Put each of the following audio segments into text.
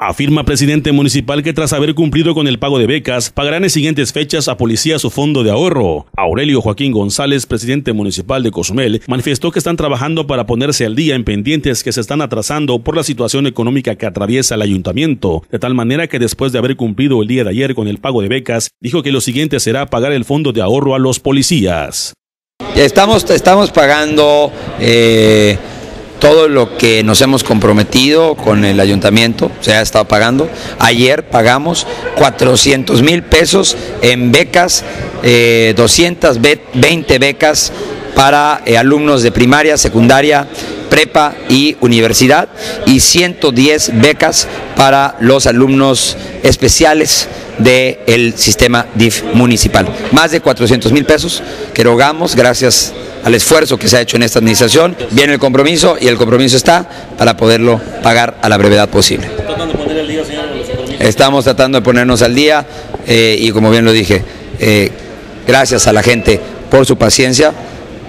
Afirma presidente municipal que tras haber cumplido con el pago de becas, pagarán en siguientes fechas a policía su fondo de ahorro. Aurelio Joaquín González, presidente municipal de Cozumel, manifestó que están trabajando para ponerse al día en pendientes que se están atrasando por la situación económica que atraviesa el ayuntamiento, de tal manera que después de haber cumplido el día de ayer con el pago de becas, dijo que lo siguiente será pagar el fondo de ahorro a los policías. Estamos, estamos pagando... Eh todo lo que nos hemos comprometido con el ayuntamiento, se ha estado pagando. Ayer pagamos 400 mil pesos en becas, 220 eh, becas para eh, alumnos de primaria, secundaria, prepa y universidad y 110 becas para los alumnos especiales del sistema DIF municipal. Más de 400 mil pesos que rogamos, gracias al esfuerzo que se ha hecho en esta administración, viene el compromiso y el compromiso está para poderlo pagar a la brevedad posible. Estamos tratando de ponernos al día eh, y como bien lo dije, eh, gracias a la gente por su paciencia,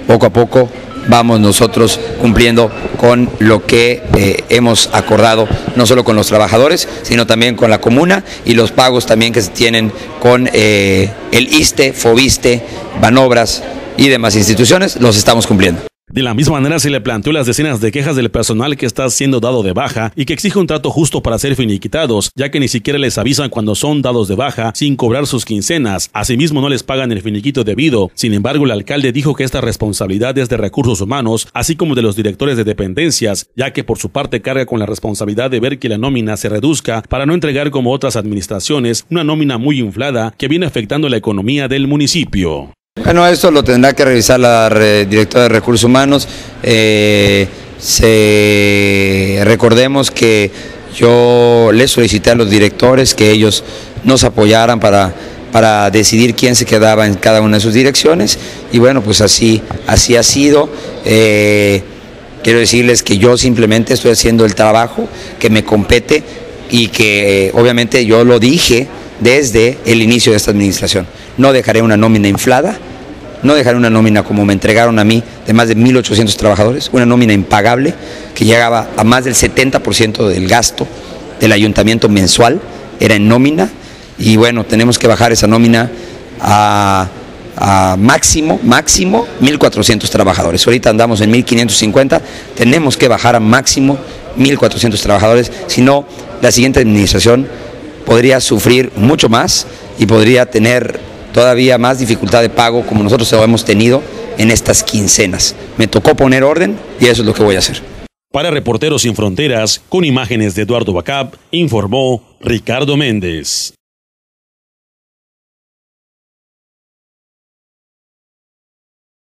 poco a poco vamos nosotros cumpliendo con lo que eh, hemos acordado, no solo con los trabajadores, sino también con la comuna y los pagos también que se tienen con el ISTE, FOBISTE, Banobras, y demás instituciones, los estamos cumpliendo. De la misma manera se le planteó las decenas de quejas del personal que está siendo dado de baja y que exige un trato justo para ser finiquitados, ya que ni siquiera les avisan cuando son dados de baja sin cobrar sus quincenas. Asimismo no les pagan el finiquito debido. Sin embargo, el alcalde dijo que esta responsabilidad es de recursos humanos, así como de los directores de dependencias, ya que por su parte carga con la responsabilidad de ver que la nómina se reduzca para no entregar como otras administraciones una nómina muy inflada que viene afectando la economía del municipio. Bueno, esto lo tendrá que revisar la directora de Recursos Humanos. Eh, recordemos que yo les solicité a los directores que ellos nos apoyaran para, para decidir quién se quedaba en cada una de sus direcciones y bueno, pues así, así ha sido. Eh, quiero decirles que yo simplemente estoy haciendo el trabajo que me compete y que eh, obviamente yo lo dije desde el inicio de esta administración. No dejaré una nómina inflada, no dejaré una nómina como me entregaron a mí de más de 1.800 trabajadores, una nómina impagable que llegaba a más del 70% del gasto del ayuntamiento mensual, era en nómina, y bueno, tenemos que bajar esa nómina a, máximo, máximo 1.400 trabajadores. Ahorita andamos en 1.550, tenemos que bajar a máximo 1.400 trabajadores, si no, la siguiente administración podría sufrir mucho más y podría tener todavía más dificultad de pago como nosotros lo hemos tenido en estas quincenas. Me tocó poner orden y eso es lo que voy a hacer. Para Reporteros Sin Fronteras, con imágenes de Eduardo Bacab, informó Ricardo Méndez.